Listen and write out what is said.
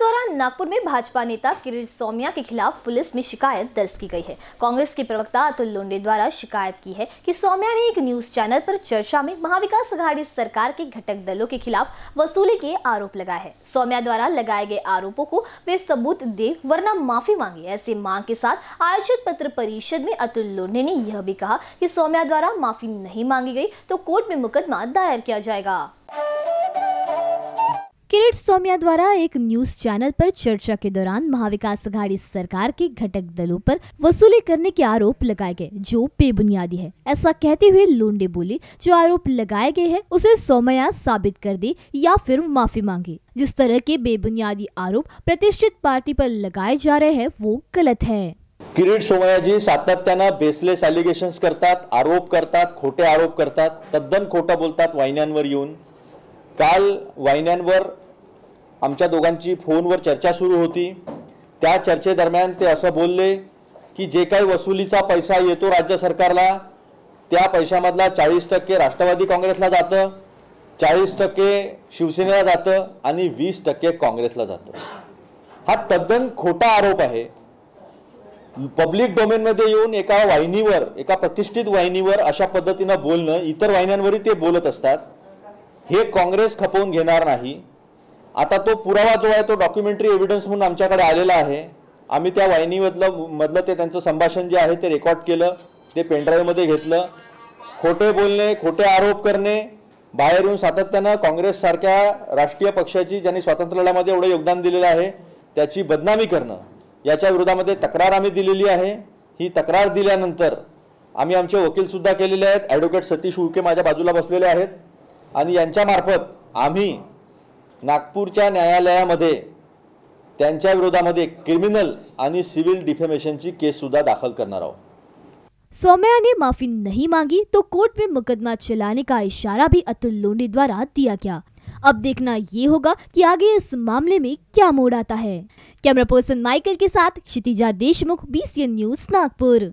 नागपुर में भाजपा नेता किरीट सौम्या के खिलाफ पुलिस में शिकायत दर्ज की गई है। कांग्रेस के प्रवक्ता अतुल लोंडे द्वारा शिकायत की है कि सौम्या ने एक न्यूज़ चैनल पर चर्चा में महाविकास अघाड़ी सरकार के घटक दलों के खिलाफ वसूली के आरोप लगाए हैं। सौम्या द्वारा लगाए गए आरोपों को वे सबूत दे, वरना माफ़ी मांगे। ऐसे मांग के साथ आयोजित पत्र परिषद में अतुल लोंडे ने यह भी कहा की सौम्या द्वारा माफ़ी नहीं मांगी गई तो कोर्ट में मुकदमा दायर किया जाएगा। किरीट सौम्या द्वारा एक न्यूज़ चैनल पर चर्चा के दौरान महाविकास अघाड़ी सरकार के घटक दलों पर वसूली करने के आरोप लगाए गए, जो बेबुनियादी है। ऐसा कहते हुए लोंडे बोले, जो आरोप लगाए गए हैं, उसे सोमया साबित कर दे या फिर माफ़ी मांगे। जिस तरह के बेबुनियादी आरोप प्रतिष्ठित पार्टी पर लगाए जा रहे हैं, वो गलत है। किरीट सोमयाजी सातत्यानं बेसलेस ॲलिगेशन्स करतात, आरोप करतात, खोटे आरोप करतात, तद्दन खोटं वाहिन्यांवर येऊन. काल वाहिन्यांवर आमच्या दोघांची फोनवर चर्चा सुरू होती. त्या चर्चेदरम्यान ते असं बोलले की जे काही वसुलीचा पैसा येतो राज्य सरकारला त्या पैशामधला चाळीस टक्के राष्ट्रवादी काँग्रेसला जातं चाळीस टक्के शिवसेनेला जातं आणि वीस टक्के काँग्रेसला जातं. हा तद्दन खोटा आरोप आहे. पब्लिक डोमेनमध्ये येऊन एका वाहिनीवर एका प्रतिष्ठित वाहिनीवर अशा पद्धतीनं बोलणं इतर वाहिन्यांवरही ते बोलत असतात हे काँग्रेस खपवून घेणार नाही. आता तो पुरावा जो आहे तो डॉक्युमेंटरी एव्हिडन्स म्हणून आमच्याकडे आलेला आहे. आम्ही त्या वाहिनीमधलं मधलं ते त्यांचं संभाषण जे आहे ते रेकॉर्ड केलं ते पेनड्राईव्हमध्ये घेतलं. खोटे बोलणे खोटे आरोप करणे बाहेर येऊन सातत्यानं काँग्रेससारख्या राष्ट्रीय पक्षाची ज्यांनी स्वातंत्र्यामध्ये एवढं योगदान दिलेलं आहे त्याची बदनामी करणं. याच्या विरोधामध्ये तक्रार आम्ही दिलेली आहे. ही तक्रार दिल्यानंतर आम्ही आमचे वकीलसुद्धा केलेले आहेत. ॲडव्होकेट सतीश उके माझ्या बाजूला बसलेले आहेत. आणि यांच्यामार्फत आम्ही नागपूरच्या न्यायालयामध्ये, त्यांच्या विरोधामध्ये क्रिमिनल आणि सिव्हिल डिफेमेशनची केससुद्धा दाखल करणार आहोत. सौम्या ने माफ़ी नहीं मांगी तो कोर्ट में मुकदमा चलाने का इशारा भी अतुल लोंडे द्वारा दिया गया। अब देखना ये होगा कि आगे इस मामले में क्या मोड़ आता है। कैमरा पर्सन माइकल के साथ क्षितिजा देशमुख बीसीएन न्यूज़ नागपुर।